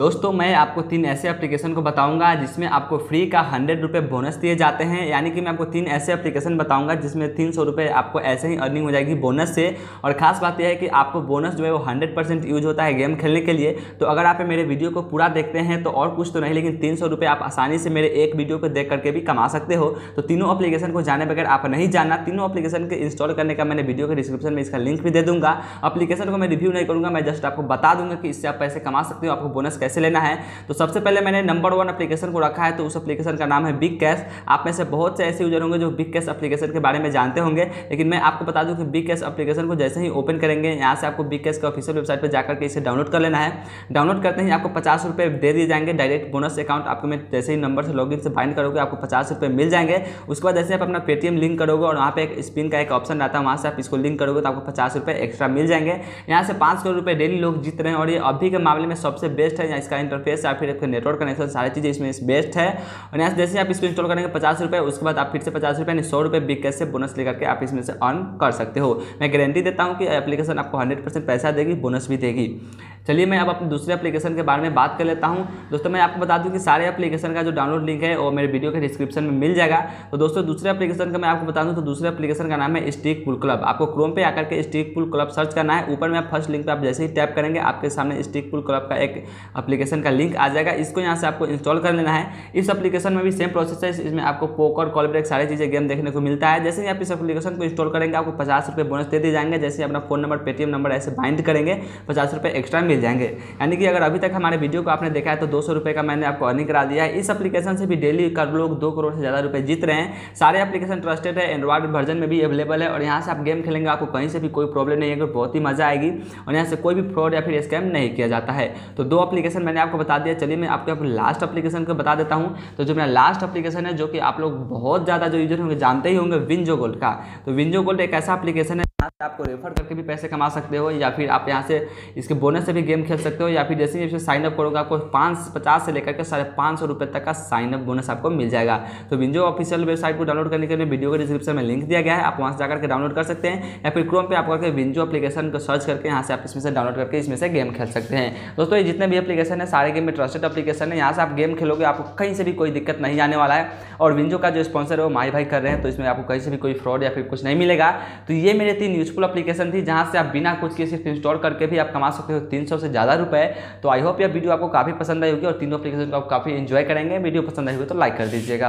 दोस्तों, मैं आपको तीन ऐसे एप्लीकेशन को बताऊँगा जिसमें आपको फ्री का हंड्रेड रुपये बोनस दिए जाते हैं। यानी कि मैं आपको तीन ऐसे एप्लीकेशन बताऊँगा जिसमें तीन सौ रुपये आपको ऐसे ही अर्निंग हो जाएगी बोनस से। और खास बात यह है कि आपको बोनस जो है वो हंड्रेड परसेंट यूज़ होता है गेम खेलने के लिए। तो अगर आप मेरे वीडियो को पूरा देखते हैं तो और कुछ तो नहीं, लेकिन तीन सौ आप आसानी से मेरे एक वीडियो को देख करके भी कमा सकते हो। तो तीनों अपलीकेशन को जाने बगैर आप नहीं जानना। तीनों अपलीकेशन के इंस्टॉल करने का मैंने वीडियो के डिस्क्रिप्शन में इसका लिंक भी दे दूँगा। अपलीकेशन को मैं रिव्यू नहीं करूँगा, मैं जस्ट आपको बता दूँगा कि इससे आप पैसे कमा सकते हो, आपको बोनस कैसे लेना है? तो सबसे पहले मैंने नंबर वन एप्लीकेशन को रखा है तो उस एप्लीकेशन का नाम है बिग कैश आप में से बहुत से ऐसे यूज़र होंगे जो बिग कैश एप्लीकेशन के बारे में जानते होंगे, लेकिन मैं आपको बता दूँ कि बिग कैश एप्लीकेशन को जैसे ही ओपन करेंगे, यहाँ से आपको बिग कैश के ऑफिशियल वेबसाइट पर जाकर के इसे डाउनलोड कर लेना है। डाउनलोड करते ही आपको पचास दे दिए जाएँगे डायरेक्ट बोनस अकाउंट आपको मैं जैसे ही नंबर से लॉगिन से बाइंड करोगे, आपको पचास मिल जाएँगे। उसके बाद जैसे आप अपना पेटीएम लिंक करोगे और वहाँ पे एक स्पिन का एक ऑप्शन आता है, वहाँ से आप इसको लिंक करोगे तो आपको पचास एक्स्ट्रा मिल जाएँगे। यहाँ से पाँच करोड़ रुपये डेली लोग जीत रहे हैं और ये अभी के मामले में सबसे बेस्ट है इसका इंटरफेस या फिर नेटवर्क कनेक्शन सारी चीज़ें इसमें बेस्ट है। और यहाँ से जैसे आप इसको इंस्टॉल करेंगे पचास रुपये उसके बाद आप फिर से पचास रुपये यानी सौ रुपये बिग कैश से बोनस लेकर के आप इसमें से अर्न कर सकते हो। मैं गारंटी देता हूँ कि एप्लीकेशन आपको हंड्रेड पैसा देगी बोनस भी देगी। चलिए मैं अब अपने दूसरे एप्लीकेशन के बारे में बात कर लेता हूँ। दोस्तों, मैं आपको बता दूँ कि सारे एप्लीकेशन का जो डाउनलोड लिंक है, वो मेरे वीडियो के डिस्क्रिप्शन में मिल जाएगा। तो दोस्तों, दूसरे एप्लीकेशन का मैं आपको बता दूँ तो दूसरे एप्लीकेशन का नाम है स्टिक पुल क्लब आपको क्रोम पे आकर के स्टिक पुल क्लब सर्च करना है। ऊपर में फ़र्स्ट लिंक पर आप जैसे ही टैप करेंगे, आपके सामने स्टिक पुल क्लब का एक एप्लीकेशन का लिंक आ जाएगा। इसको यहाँ से आपको इंस्टॉल कर लेना है। इस एप्लीकेशन में भी सेम प्रोसेस है। इसमें आपको पोकर कॉल ब्रेक सारी चीज़ें गेम देखने को मिलता है। जैसे ही आप इस एप्लीकेशन को इंस्टॉल करेंगे, आपको पचास रुपये बोनस दे दिए जाएँगे। जैसे अपना फ़ोन नंबर पेटीएम नंबर ऐसे बाइंड करेंगे, पचास रुपये एक्स्ट्रा मिल जाएँगे। यानी कि अगर अभी तक हमारे वीडियो को आपने देखा है तो दो सौ का मैंने आपको अर्निंग करा दिया है। इस एप्लीकेशन से भी डेली कर लोग दो करोड़ से ज़्यादा रुपये जीत रहे हैं। सारे एप्लीकेशन ट्रस्टेड है एंड्रॉइड वर्जन में भी अवेलेबल है और यहाँ से आप गेम खेलेंगे, आपको कहीं से भी कोई प्रॉब्लम नहीं है बहुत ही मज़ा आएगी और यहाँ से कोई भी फ्रॉड या फिर स्कैम नहीं किया जाता है। तो दो एप्लीकेशन मैंने आपको बता दिया। चलिए मैं आपको लास्ट एप्लीकेशन को बता देता हूँ। तो जो मेरा लास्ट एप्लीकेशन है, जो कि आप लोग बहुत ज़्यादा जो यूज़र होंगे, जानते ही होंगे विंजो गोल्ड का। तो विंजो गोल्ड एक ऐसा एप्लीकेशन है यहाँ से आपको रेफर करके भी पैसे कमा सकते हो, या फिर आप यहाँ से इसके बोनस से भी गेम खेल सकते हो, या फिर जैसे ही साइन अप करोगे, आपको पाँच, पचास से लेकर के साढ़े पाँच सौ रुपये तक का साइन अप बोनस आपको मिल जाएगा। तो विंजो ऑफिशियल वेबसाइट को डाउनलोड करने के लिए वीडियो के डिस्क्रिप्शन में लिंक दिया गया है, आप वहाँ से जाकर के डाउनलोड कर सकते हैं, या फिर क्रोम पर आप करके विंजो अपलीकेशन को सर्च करके यहाँ से आप इसमें से डाउनलोड करके इसमें से गेम खेल सकते हैं। दोस्तों, ये जितने भी अपलीकेशन है, सारे गेम में ट्रस्टेड अपलीकेशन है, यहाँ से आप गेम खेलोगे, आपको कहीं से भी कोई दिक्कत नहीं आने वाला है। और विंजो का जो स्पॉन्सर है वो माई भाई कर रहे हैं तो इसमें आपको कहीं से भी कोई फ्रॉड या फिर कुछ नहीं मिलेगा। तो ये मेरे तीन यूजफुल अपलीकेशन थी, जहाँ से आप बिना कुछ के सिर्फ़ इंस्टॉल करके भी आप कमा सकते हो। तीन सौ से ज़्यादा रुपए। तो आई होप यह वीडियो आपको काफ़ी पसंद आई होगी और तीनों अपलीकेशन को आप काफ़ी इन्जॉय करेंगे। वीडियो पसंद आई होगी तो लाइक कर दीजिएगा।